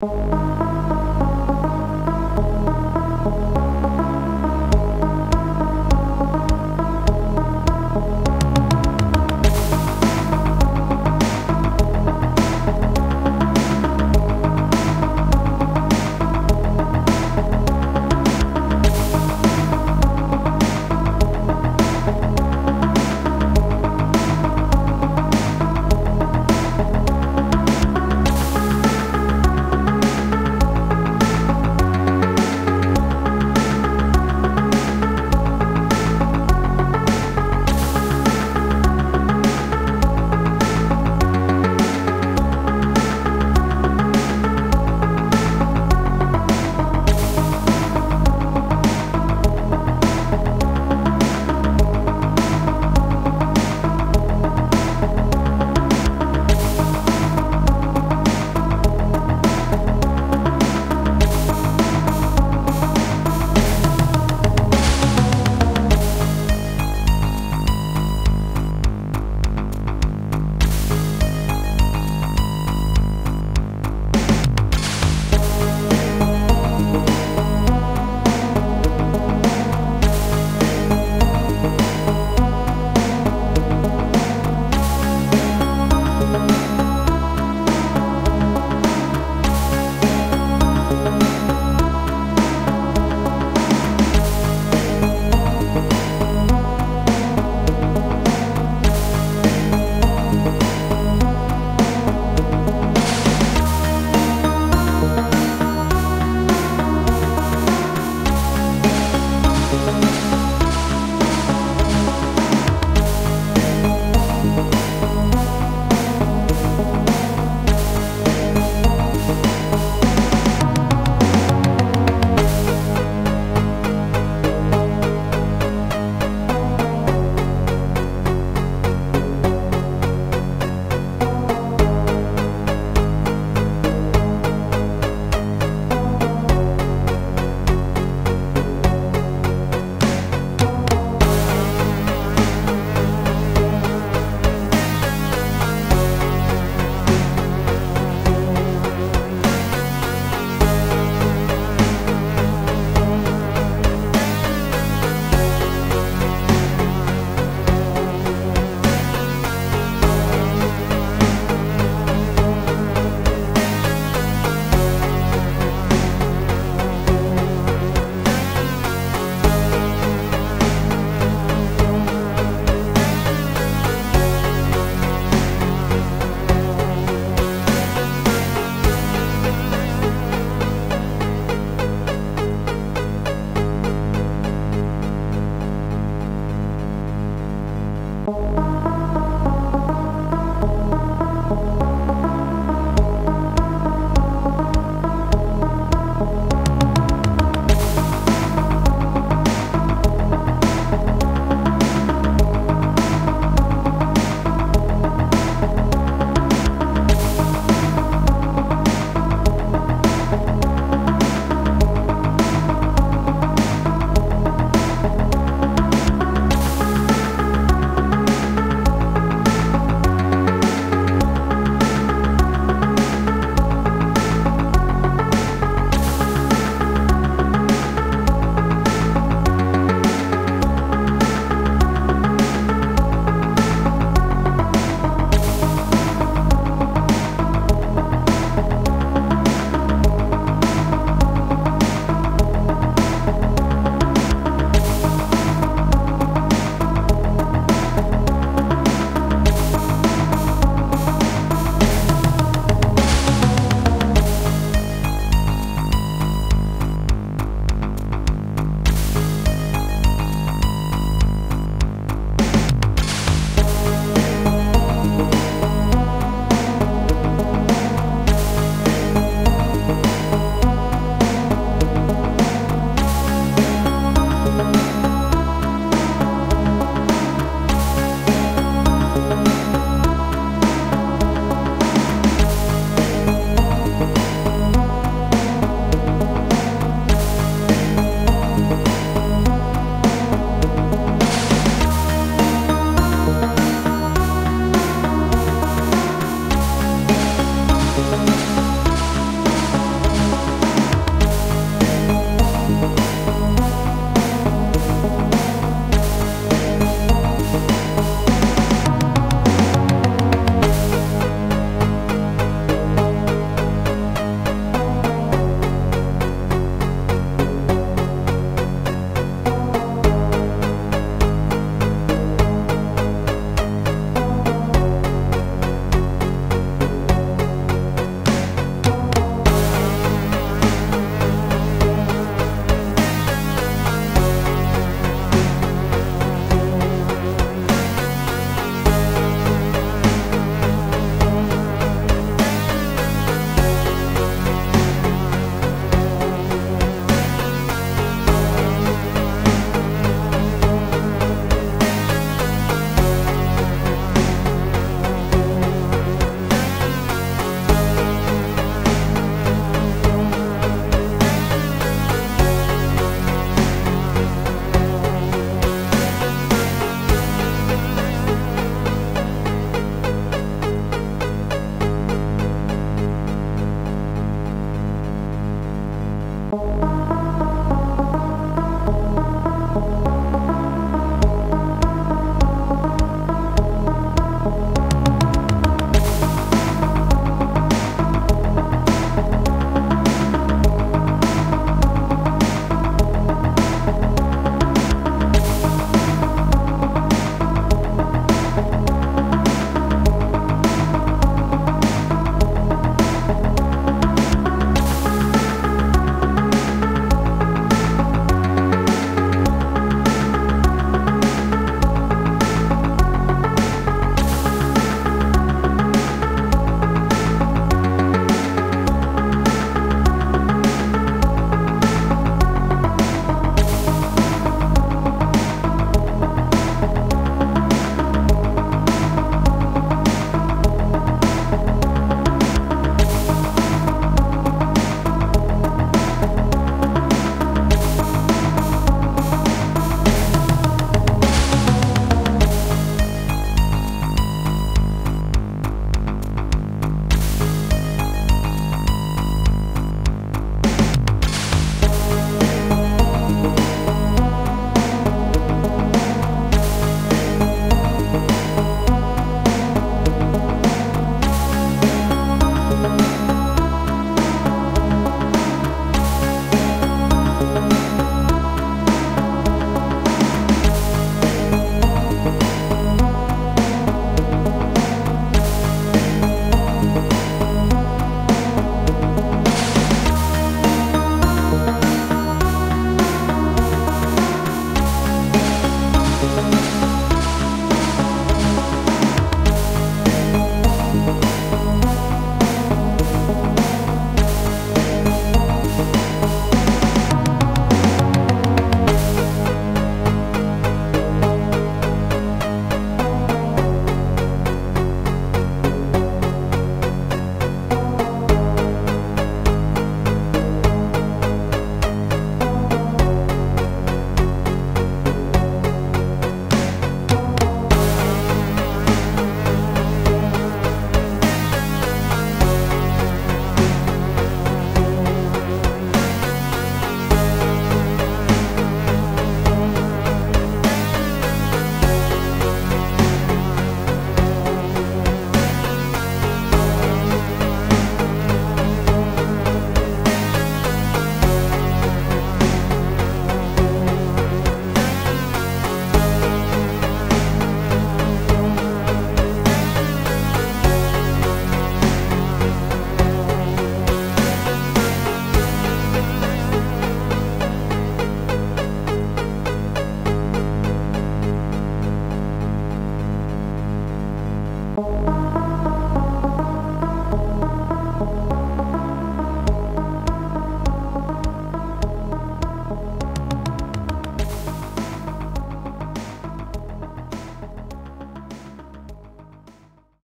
you Bye.